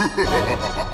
Ha ha ha ha!